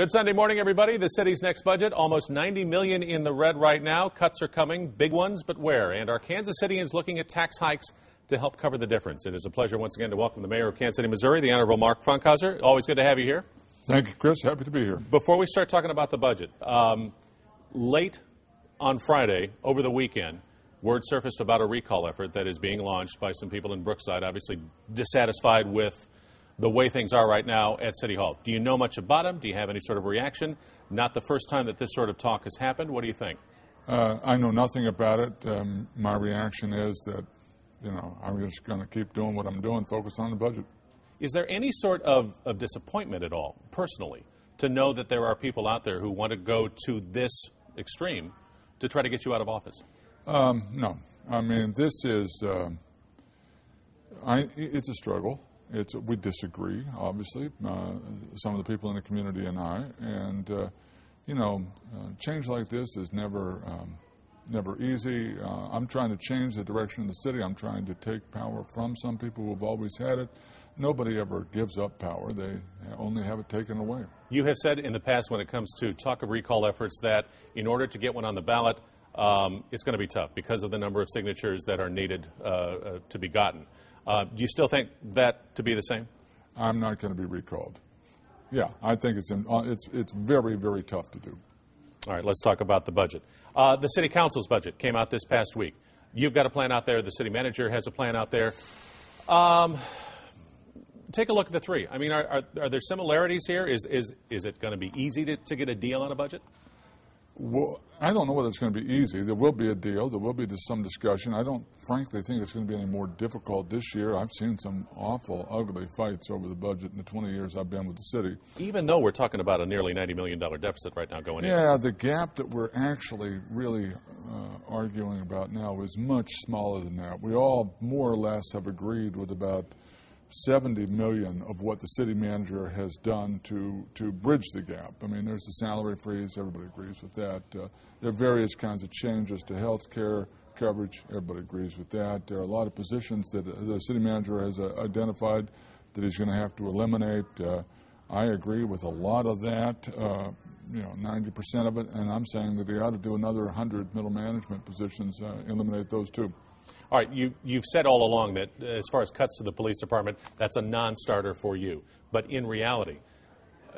Good Sunday morning, everybody. The city's next budget, almost 90 million in the red right now. Cuts are coming, big ones, but where? And our Kansas Citians looking at tax hikes to help cover the difference? It is a pleasure once again to welcome the mayor of Kansas City, Missouri, the Honorable Mark Funkhouser. Always good to have you here. Thank you, Kris. Happy to be here. Before we start talking about the budget, um, late on Friday, over the weekend, word surfaced about a recall effort that is being launched by some people in Brookside, obviously dissatisfied with the way things are right now at City Hall. Do you know much about them? Do you have any sort of reaction? Not the first time that this sort of talk has happened. What do you think? Uh, I know nothing about it. Um, my reaction is that, you know, I'm just going to keep doing what I'm doing, focus on the budget. Is there any sort of, of disappointment at all, personally, to know that there are people out there who want to go to this extreme to try to get you out of office? Um, no. I mean, this is, uh, I, it's a struggle. It's, we disagree, obviously, uh, some of the people in the community and I. And, uh, you know, uh, change like this is never, um, never easy. Uh, I'm trying to change the direction of the city. I'm trying to take power from some people who have always had it. Nobody ever gives up power. They only have it taken away. You have said in the past when it comes to talk of recall efforts that in order to get one on the ballot, um, it's going to be tough because of the number of signatures that are needed uh, uh, to be gotten. Uh, do you still think that to be the same? I'm not going to be recalled. Yeah, I think it's, in, uh, it's, it's very, very tough to do. All right, let's talk about the budget. Uh, the city council's budget came out this past week. You've got a plan out there. The city manager has a plan out there. Um, take a look at the three. I mean, are, are, are there similarities here? Is, is, is it going to be easy to, to get a deal on a budget? Well, I don't know whether it's going to be easy. There will be a deal. There will be some discussion. I don't, frankly, think it's going to be any more difficult this year. I've seen some awful, ugly fights over the budget in the 20 years I've been with the city. Even though we're talking about a nearly $90 million deficit right now going yeah, in. Yeah, the gap that we're actually really uh, arguing about now is much smaller than that. We all more or less have agreed with about 70 million of what the city manager has done to, to bridge the gap. I mean, there's the salary freeze, everybody agrees with that. Uh, there are various kinds of changes to health care coverage, everybody agrees with that. There are a lot of positions that the city manager has uh, identified that he's going to have to eliminate. Uh, I agree with a lot of that, uh, you know, 90% of it, and I'm saying that he ought to do another 100 middle management positions, uh, eliminate those too. All right, you, you've said all along that as far as cuts to the police department, that's a non starter for you. But in reality,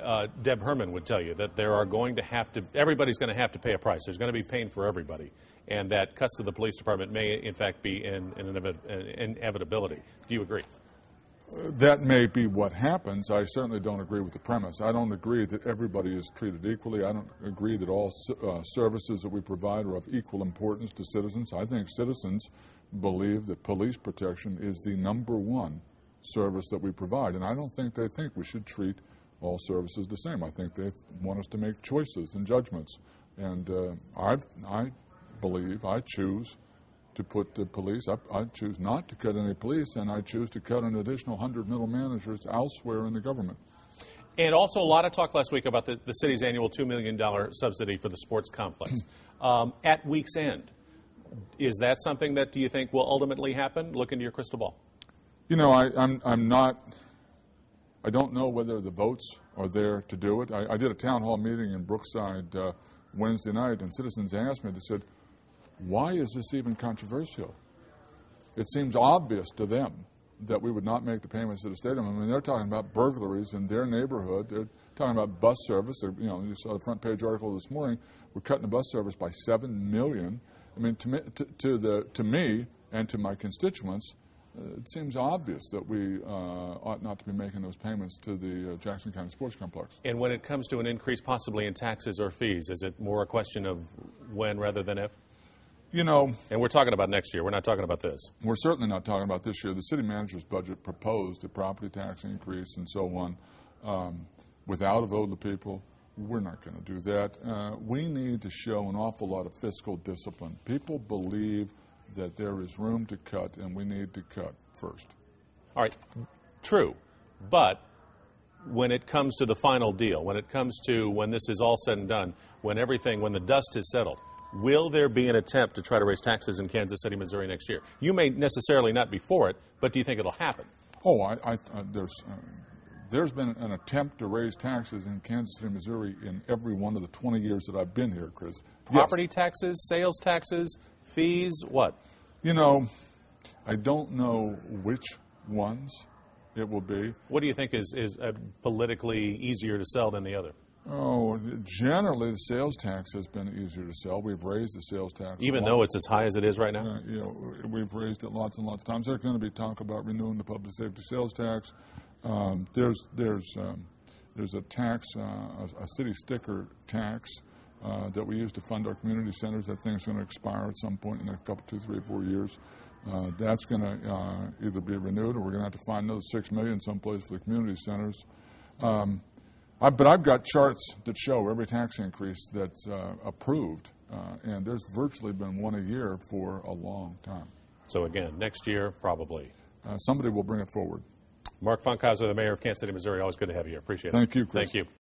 uh, Deb Hermann would tell you that there are going to have to, everybody's going to have to pay a price. There's going to be pain for everybody. And that cuts to the police department may, in fact, be an, an inevitability. Do you agree? that may be what happens. I certainly don't agree with the premise. I don't agree that everybody is treated equally. I don't agree that all uh, services that we provide are of equal importance to citizens. I think citizens believe that police protection is the number one service that we provide, and I don't think they think we should treat all services the same. I think they want us to make choices and judgments, and uh, I, I believe, I choose to put the police. I, I, choose not to cut any police, and I choose to cut an additional 100 middle managers elsewhere in the government. And also a lot of talk last week about the, the city's annual $2 million subsidy for the sports complex. um, at week's end, is that something that do you think will ultimately happen? Look into your crystal ball. You know, I, I'm, I'm not, I don't know whether the votes are there to do it. I, I did a town hall meeting in Brookside uh, Wednesday night, and citizens asked me, they said, why is this even controversial? It seems obvious to them that we would not make the payments to the stadium. I mean, they're talking about burglaries in their neighborhood. They're talking about bus service. They're, you know, you saw the front page article this morning. We're cutting the bus service by seven million. I mean, to me, to, to the to me and to my constituents, uh, it seems obvious that we uh, ought not to be making those payments to the uh, Jackson County Sports Complex. And when it comes to an increase possibly in taxes or fees, is it more a question of when rather than if? You know. And we're talking about next year. We're not talking about this. We're certainly not talking about this year. The city manager's budget proposed a property tax increase and so on um, without a vote of the people. We're not going to do that. Uh, we need to show an awful lot of fiscal discipline. People believe that there is room to cut, and we need to cut first. All right, true. But when it comes to the final deal, when it comes to when this is all said and done, when everything, when the dust has settled, will there be an attempt to try to raise taxes in Kansas City, Missouri next year? You may necessarily not be for it, but do you think it'll happen? Oh, I, I uh, there's uh, there's been an attempt to raise taxes in Kansas City, Missouri in every one of the 20 years that I've been here, Kris. Yes. Property taxes, sales taxes, fees, what? You know, I don't know which ones it will be. What do you think is, is uh, politically easier to sell than the other? Oh, generally the sales tax has been easier to sell. We've raised the sales tax. Even though it's as high as it is right now? Uh, you know, we've raised it lots and lots of times. There's going to be talk about renewing the public safety sales tax. Um, there's there's um, there's a tax, uh, a, a city sticker tax uh, that we use to fund our community centers. That thing's going to expire at some point in a couple, two, three, four years. Uh, that's going to uh, either be renewed, or we're going to have to find another six million someplace for the community centers. Um, I, but I've got charts that show every tax increase that's uh, approved, uh, and there's virtually been one a year for a long time. So again, next year, probably. Uh, somebody will bring it forward. Mark Funkhouser, the mayor of Kansas City, Missouri. Always good to have you here. Appreciate it. Thank you, Kris. Thank you.